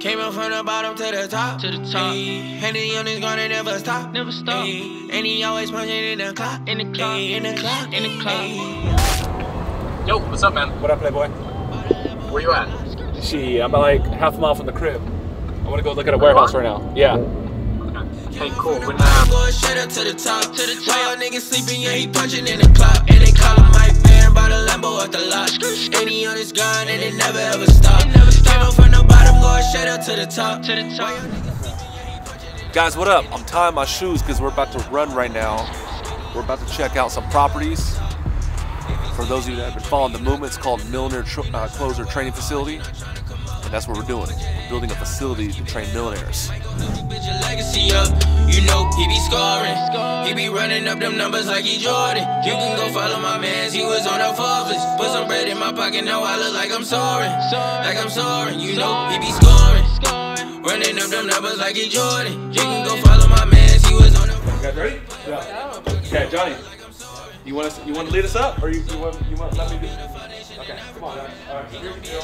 Came up from the bottom to the top. To the top. Henny on his gun and never stop. Never stop. Ayy, and he always punching in the clock. In the clock. Ayy, in the clock. In the clock. Ayy. Yo, what's up, man? What up, Playboy? Where you at? She, I'm like half a mile from the crib. I want to go look at a warehouse right now. Yeah. Hey, cool. When, I'm going straight up to the top. To the top. While y'all niggas sleeping, yeah, he punching in the clock. And they call him Mike Barron by the Lambo at the lot. And he on his gun and it never ever stop. Came from the bottom, going straight up to the top. To the top. Guys, what up? I'm tying my shoes because we're about to run right now. We're about to check out some properties. For those of you that have been following the movement, it's called Millionaire Tr- uh, Closer Training Facility. And that's what we're doing. We're building a facility to train millionaires. Bitch, your legacy up. You know he be scoring. He be running up them numbers like he Jordan. You can go follow my mans. He was on the Forbes list. Put some bread in my pocket. Now I look like I'm soaring. Like I'm soaring. You know he be scoring. Running up them numbers like he Jordan. You can go follow my mans. He was on the You guys ready? Yeah. Okay, Johnny. You want us? You want to lead us up, or you, you want you want to let me do? Okay, come on. Guys. All right, here's the deal.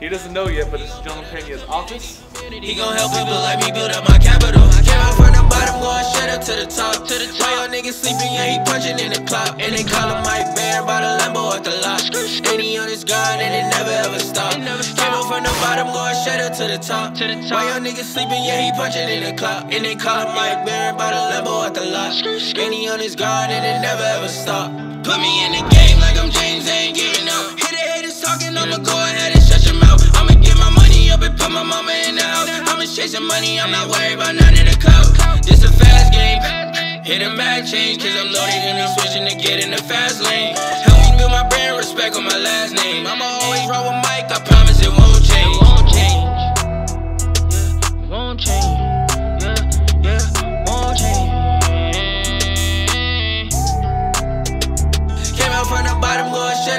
He doesn't know yet, but this is John Pena's office. He gon' help people like me build up my capital. Came out from the bottom, going straight up to the top. To the top. While y'all niggas sleeping, yeah, he punching in the clock. And they call him Mike Barron by the Lambo at the lot. And he on his guard, and it never ever stop. Came out from the bottom, going straight up to the top. To the top. While y'all niggas sleeping, yeah, he punching in the clock. And they call him Mike Barron by the Lambo at the lot. And he on his guard, and it never ever stop. Put me in the game I'm James, ain't giving up. Hit the haters talking, I'ma go ahead and shut your mouth. I'ma get my money up and put my mama in the house. I'm just chasing money, I'm not worried about none of the clout. This a fast game. Hit a mag change, cause I'm loaded and I'm switching to get in the fast lane. Help me build my brand, respect on my last name. I'ma always roll with Mike, I promise it. Won't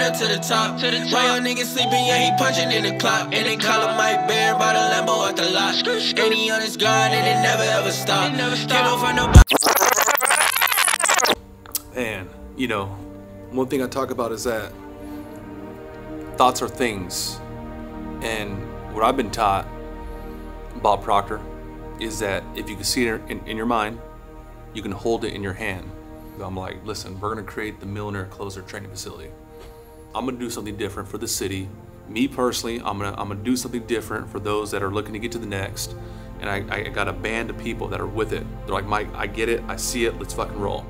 going up to the top. To the While y'all niggas sleeping, yeah, he punching in the clock. And they call him Mike Barron by the Lambo at the lot. And he on his gun and it never ever stop. Never stop. out from the bottom. And, you know, one thing I talk about is that thoughts are things. And what I've been taught, Bob Proctor, is that if you can see it in, in your mind, you can hold it in your hand. I'm like, listen, we're gonna create the Millionaire Closer Training Facility. I'm gonna do something different for the city. Me personally, I'm gonna I'm gonna do something different for those that are looking to get to the next. And I, I got a band of people that are with it. They're like, Mike, I get it, I see it, let's fucking roll.